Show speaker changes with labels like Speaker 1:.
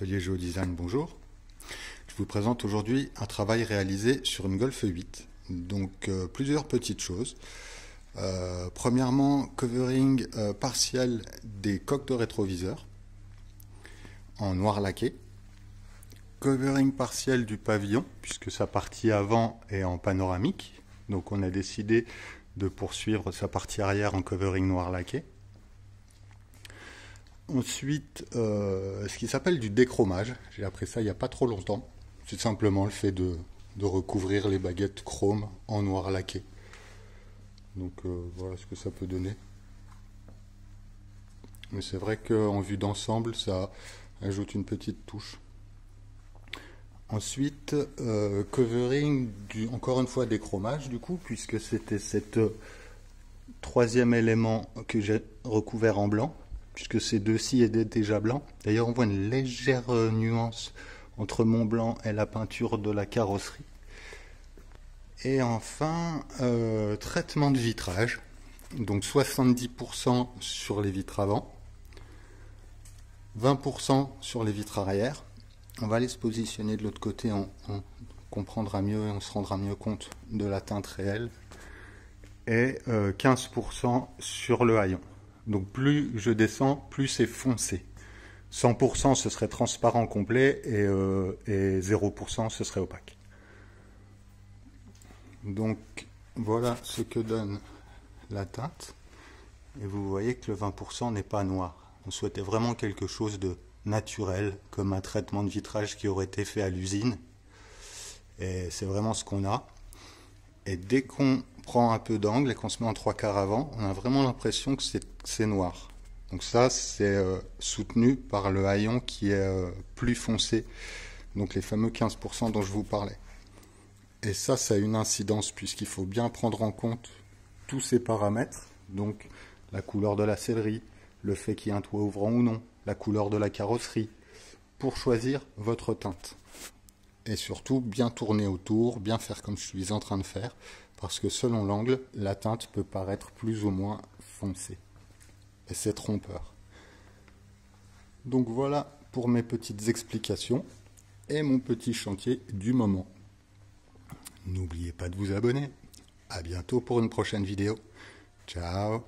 Speaker 1: Atelier bonjour. Je vous présente aujourd'hui un travail réalisé sur une Golf 8. Donc euh, plusieurs petites choses. Euh, premièrement, covering euh, partiel des coques de rétroviseur en noir laqué. Covering partiel du pavillon, puisque sa partie avant est en panoramique. Donc on a décidé de poursuivre sa partie arrière en covering noir laqué. Ensuite, euh, ce qui s'appelle du déchromage. J'ai appris ça il n'y a pas trop longtemps. C'est simplement le fait de, recouvrir les baguettes chrome en noir laqué. Donc euh, voilà ce que ça peut donner. Mais c'est vrai qu'en vue d'ensemble, ça ajoute une petite touche. Ensuite, euh, covering, du, encore une fois déchromage du coup, puisque c'était cette troisième élément que j'ai recouvert en blanc puisque ces deux-ci étaient déjà blancs. D'ailleurs, on voit une légère euh, nuance entre mon blanc et la peinture de la carrosserie. Et enfin, euh, traitement de vitrage. Donc 70% sur les vitres avant, 20% sur les vitres arrière. On va aller se positionner de l'autre côté, on, on, comprendra mieux et on se rendra mieux compte de la teinte réelle. Et 15% euh, sur le haillon. Donc plus je descends, plus c'est foncé. 100% ce serait transparent complet et, 0% euh, ce serait opaque. Donc voilà ce que donne la teinte. Et vous voyez que le 20% n'est pas noir. On souhaitait vraiment quelque chose de naturel, comme un traitement de vitrage qui aurait été fait à l'usine. Et c'est vraiment ce qu'on a. Et dès qu'on prend un peu d'angle et qu'on se met en trois quarts avant, on a vraiment l'impression que c'est noir. Donc ça, c'est euh, soutenu par le haillon qui est euh, plus foncé, donc les fameux 15% dont je vous parlais. Et ça, ça a une incidence puisqu'il faut bien prendre en compte tous ces paramètres, donc la couleur de la sellerie, le fait qu'il y ait un toit ouvrant ou non, la couleur de la carrosserie, pour choisir votre teinte. Et surtout, bien tourner autour, bien faire comme je suis en train de faire, parce que selon l'angle, la teinte peut paraître plus ou moins foncée. Et c'est trompeur. Donc voilà pour mes petites explications et mon petit chantier du moment. N'oubliez pas de vous abonner. A bientôt pour une prochaine vidéo. Ciao